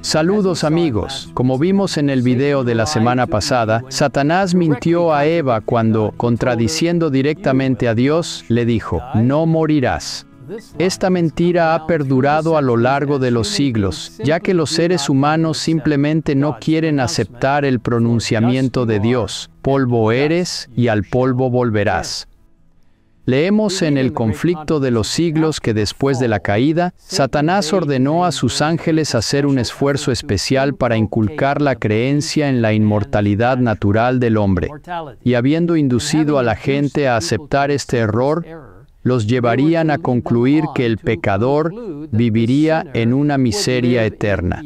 Saludos amigos. Como vimos en el video de la semana pasada, Satanás mintió a Eva cuando, contradiciendo directamente a Dios, le dijo, no morirás. Esta mentira ha perdurado a lo largo de los siglos, ya que los seres humanos simplemente no quieren aceptar el pronunciamiento de Dios. Polvo eres y al polvo volverás. Leemos en el conflicto de los siglos que después de la caída, Satanás ordenó a sus ángeles hacer un esfuerzo especial para inculcar la creencia en la inmortalidad natural del hombre. Y habiendo inducido a la gente a aceptar este error, los llevarían a concluir que el pecador viviría en una miseria eterna.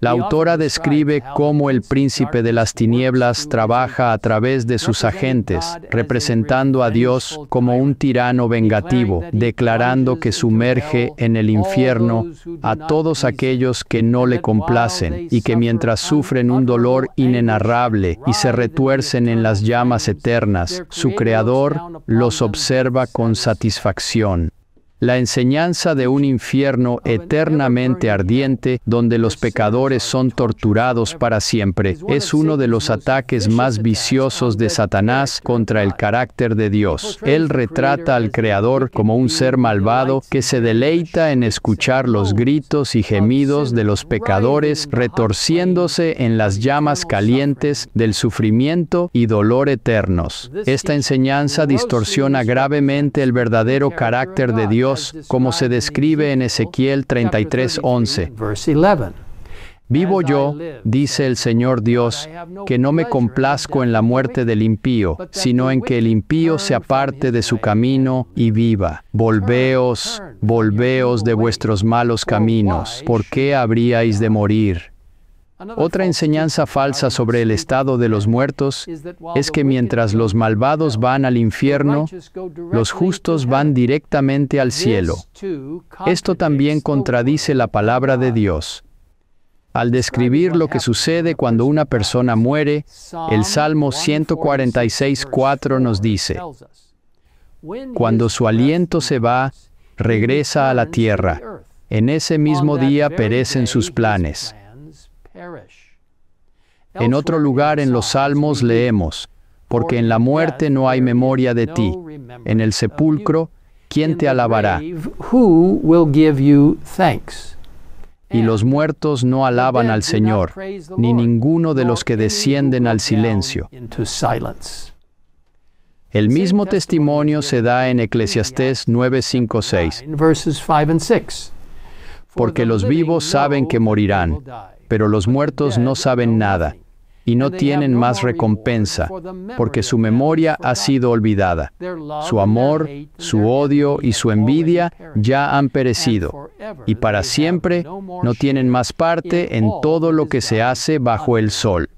La autora describe cómo el príncipe de las tinieblas trabaja a través de sus agentes, representando a Dios como un tirano vengativo, declarando que sumerge en el infierno a todos aquellos que no le complacen y que mientras sufren un dolor inenarrable y se retuercen en las llamas eternas, su Creador los observa con satisfacción la enseñanza de un infierno eternamente ardiente donde los pecadores son torturados para siempre. Es uno de los ataques más viciosos de Satanás contra el carácter de Dios. Él retrata al Creador como un ser malvado que se deleita en escuchar los gritos y gemidos de los pecadores retorciéndose en las llamas calientes del sufrimiento y dolor eternos. Esta enseñanza distorsiona gravemente el verdadero carácter de Dios como se describe en Ezequiel 33:11. Vivo yo, dice el Señor Dios, que no me complazco en la muerte del impío, sino en que el impío se aparte de su camino y viva. Volveos, volveos de vuestros malos caminos. ¿Por qué habríais de morir? Otra enseñanza falsa sobre el estado de los muertos es que mientras los malvados van al infierno, los justos van directamente al cielo. Esto también contradice la palabra de Dios. Al describir lo que sucede cuando una persona muere, el Salmo 146.4 nos dice, Cuando su aliento se va, regresa a la tierra. En ese mismo día perecen sus planes. En otro lugar en los Salmos leemos, porque en la muerte no hay memoria de ti. En el sepulcro, ¿quién te alabará? Y los muertos no alaban al Señor, ni ninguno de los que descienden al silencio. El mismo testimonio se da en Eclesiastés 9, 6. Porque los vivos saben que morirán, pero los muertos no saben nada y no tienen más recompensa, porque su memoria ha sido olvidada. Su amor, su odio y su envidia ya han perecido, y para siempre no tienen más parte en todo lo que se hace bajo el sol.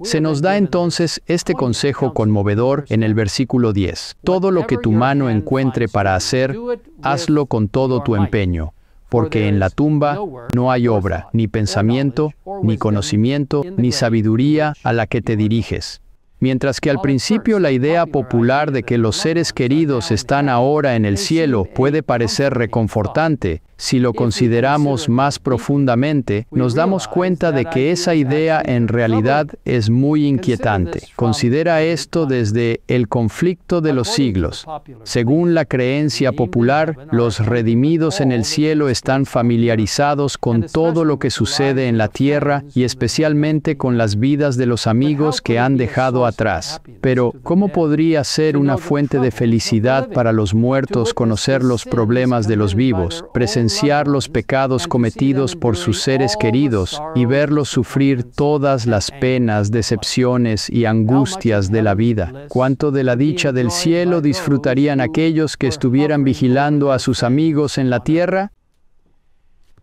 Se nos da entonces este consejo conmovedor en el versículo 10. Todo lo que tu mano encuentre para hacer, hazlo con todo tu empeño porque en la tumba no hay obra, ni pensamiento, ni conocimiento, ni sabiduría a la que te diriges. Mientras que al principio la idea popular de que los seres queridos están ahora en el cielo puede parecer reconfortante, si lo consideramos más profundamente, nos damos cuenta de que esa idea en realidad es muy inquietante. Considera esto desde el conflicto de los siglos. Según la creencia popular, los redimidos en el cielo están familiarizados con todo lo que sucede en la tierra y especialmente con las vidas de los amigos que han dejado atrás. Pero, ¿cómo podría ser una fuente de felicidad para los muertos conocer los problemas de los vivos, los pecados cometidos por sus seres queridos y verlos sufrir todas las penas, decepciones y angustias de la vida. Cuánto de la dicha del cielo disfrutarían aquellos que estuvieran vigilando a sus amigos en la tierra?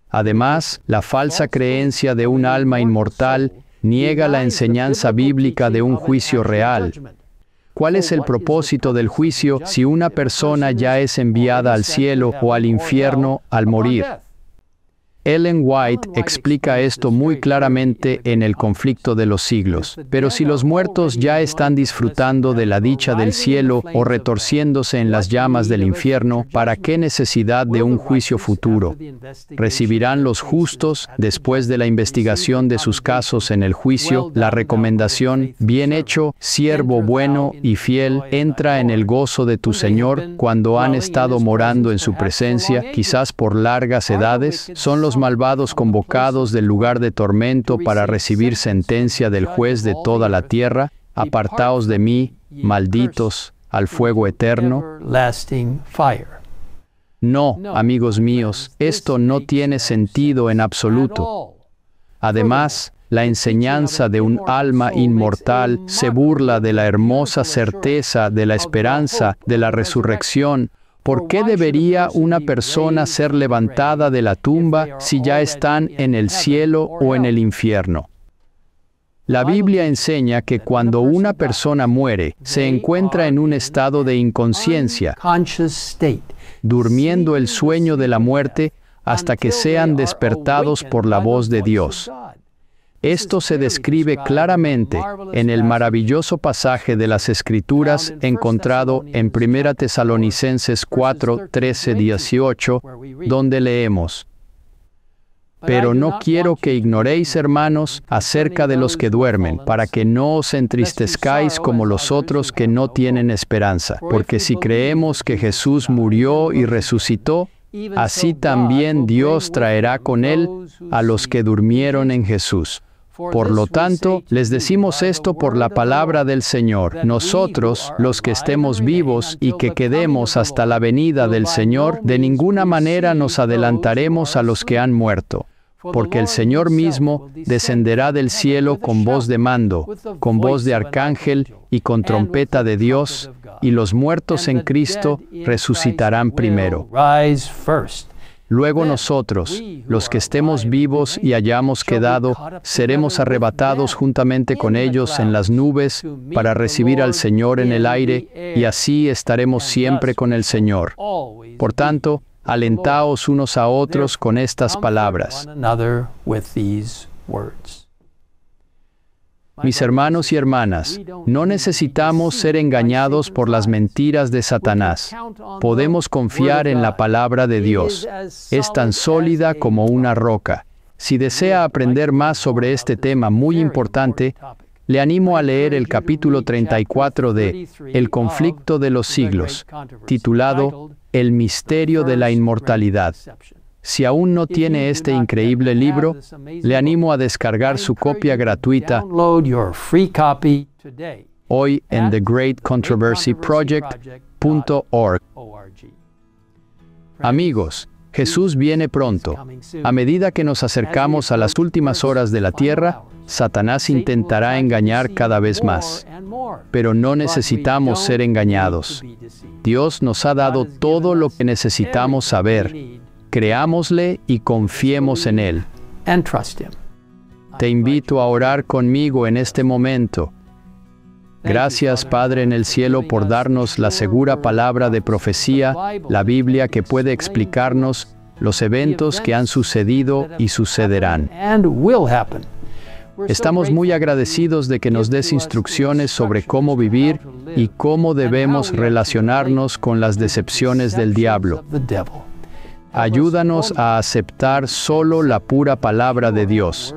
Además, la falsa creencia de un alma inmortal niega la enseñanza bíblica de un juicio real. ¿Cuál es el propósito del juicio si una persona ya es enviada al cielo o al infierno al morir? Ellen White explica esto muy claramente en El conflicto de los siglos. Pero si los muertos ya están disfrutando de la dicha del cielo o retorciéndose en las llamas del infierno, ¿para qué necesidad de un juicio futuro? ¿Recibirán los justos, después de la investigación de sus casos en el juicio, la recomendación, bien hecho, siervo bueno y fiel, entra en el gozo de tu Señor cuando han estado morando en su presencia, quizás por largas edades? ¿Son los malvados convocados del lugar de tormento para recibir sentencia del juez de toda la tierra, apartaos de mí, malditos, al fuego eterno? No, amigos míos, esto no tiene sentido en absoluto. Además, la enseñanza de un alma inmortal se burla de la hermosa certeza de la esperanza de la resurrección ¿Por qué debería una persona ser levantada de la tumba si ya están en el cielo o en el infierno? La Biblia enseña que cuando una persona muere, se encuentra en un estado de inconsciencia, durmiendo el sueño de la muerte hasta que sean despertados por la voz de Dios. Esto se describe claramente en el maravilloso pasaje de las Escrituras encontrado en 1 Tesalonicenses 4, 13, 18, donde leemos, pero no quiero que ignoréis, hermanos, acerca de los que duermen, para que no os entristezcáis como los otros que no tienen esperanza. Porque si creemos que Jesús murió y resucitó, así también Dios traerá con él a los que durmieron en Jesús. Por lo tanto, les decimos esto por la palabra del Señor. Nosotros, los que estemos vivos y que quedemos hasta la venida del Señor, de ninguna manera nos adelantaremos a los que han muerto porque el Señor mismo descenderá del cielo con voz de mando, con voz de arcángel y con trompeta de Dios, y los muertos en Cristo resucitarán primero. Luego nosotros, los que estemos vivos y hayamos quedado, seremos arrebatados juntamente con ellos en las nubes para recibir al Señor en el aire, y así estaremos siempre con el Señor. Por tanto, alentaos unos a otros con estas palabras. Mis hermanos y hermanas, no necesitamos ser engañados por las mentiras de Satanás. Podemos confiar en la palabra de Dios. Es tan sólida como una roca. Si desea aprender más sobre este tema muy importante, le animo a leer el capítulo 34 de El conflicto de los siglos, titulado El misterio de la inmortalidad. Si aún no tiene este increíble libro, le animo a descargar su copia gratuita hoy en thegreatcontroversyproject.org. Amigos, Jesús viene pronto. A medida que nos acercamos a las últimas horas de la tierra, Satanás intentará engañar cada vez más. Pero no necesitamos ser engañados. Dios nos ha dado todo lo que necesitamos saber Creámosle y confiemos en Él. Te invito a orar conmigo en este momento. Gracias Padre en el cielo por darnos la segura palabra de profecía, la Biblia que puede explicarnos los eventos que han sucedido y sucederán. Estamos muy agradecidos de que nos des instrucciones sobre cómo vivir y cómo debemos relacionarnos con las decepciones del diablo. Ayúdanos a aceptar solo la pura palabra de Dios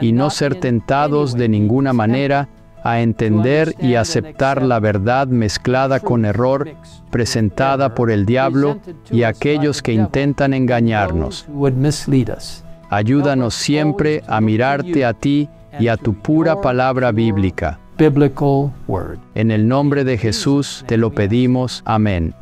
y no ser tentados de ninguna manera a entender y aceptar la verdad mezclada con error presentada por el diablo y aquellos que intentan engañarnos. Ayúdanos siempre a mirarte a ti y a tu pura palabra bíblica. En el nombre de Jesús te lo pedimos. Amén.